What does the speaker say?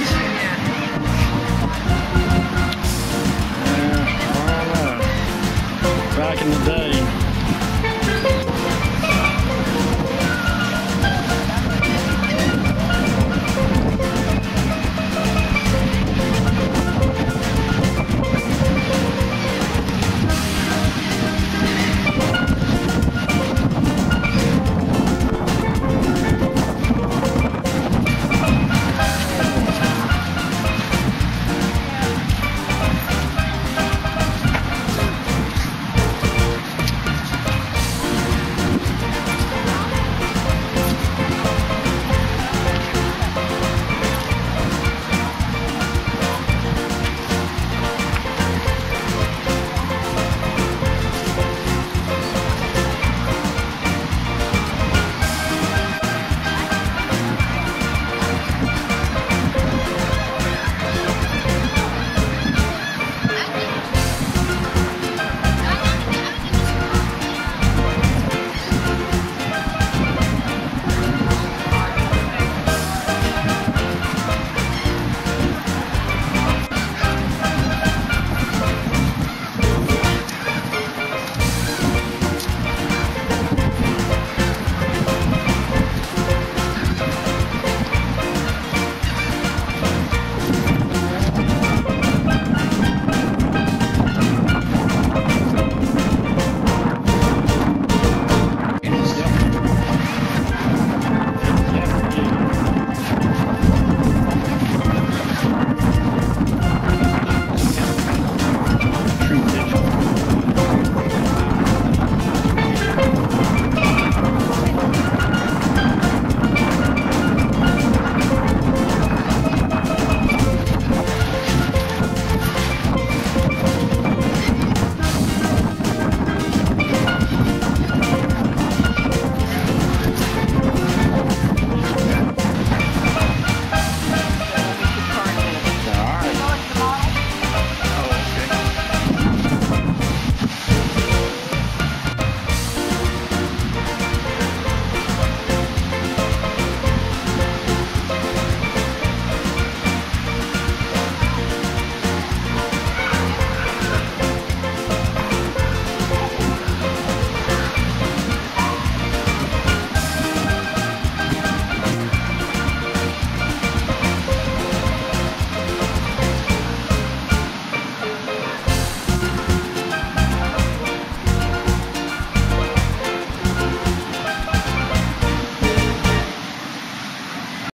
sounds? Back in the day.